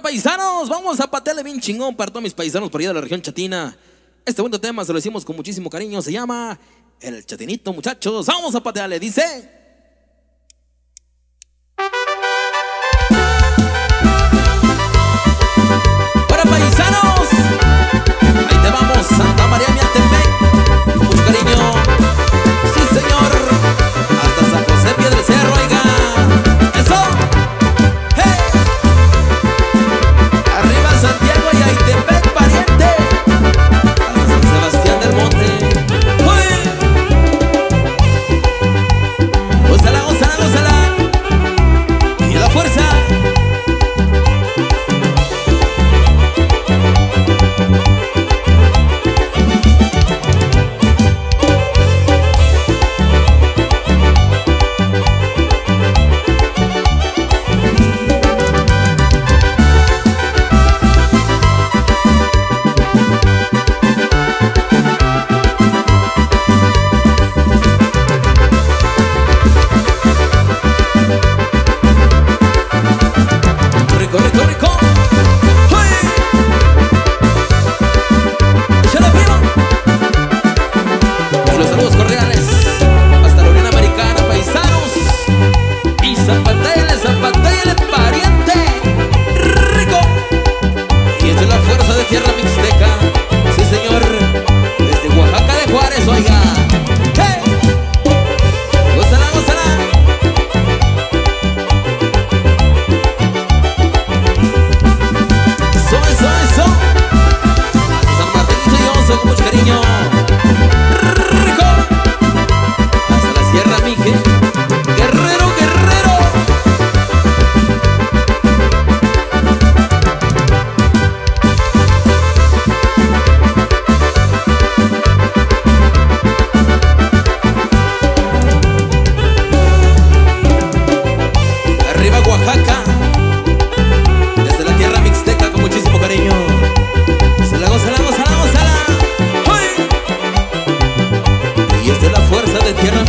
Paisanos, vamos a patearle bien chingón para todos mis paisanos por allá de la región chatina. Este buen tema se lo hicimos con muchísimo cariño, se llama El Chatinito, muchachos. Vamos a patearle, dice. de tierra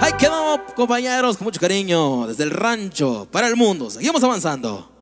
Ahí quedamos, compañeros, con mucho cariño, desde el rancho para el mundo. Seguimos avanzando.